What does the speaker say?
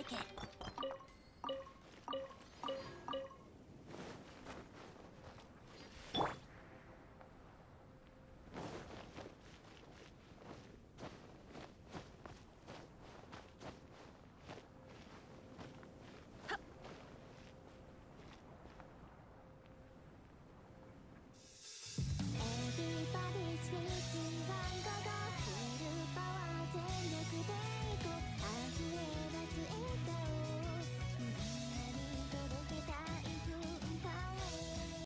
like it.